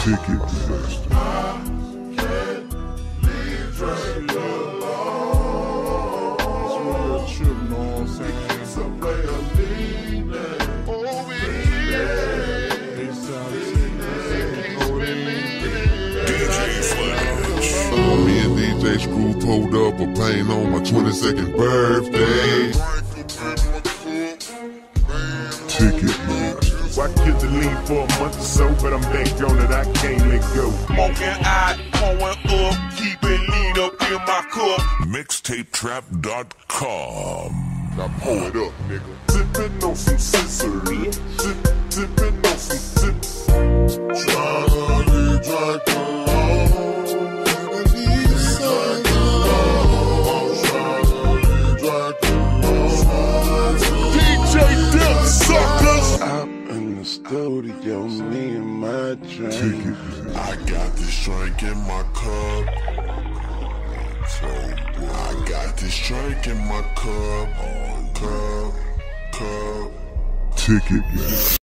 Ticketmaster. Me and DJ Screw pulled up a pain on my 22nd birthday. Ticketmaster. I killed the lean for a month or so, but I'm back on it, I can't let go. Smoking out, pouring up, keeping lean up in my cup. Mixtaptrap.com. Now pull it up, nigga. Sippin' on some scissors. In the me and my drink. I got this drink in my cup. I got this drink in my cup. Oh, cup, cup. Ticketmaster.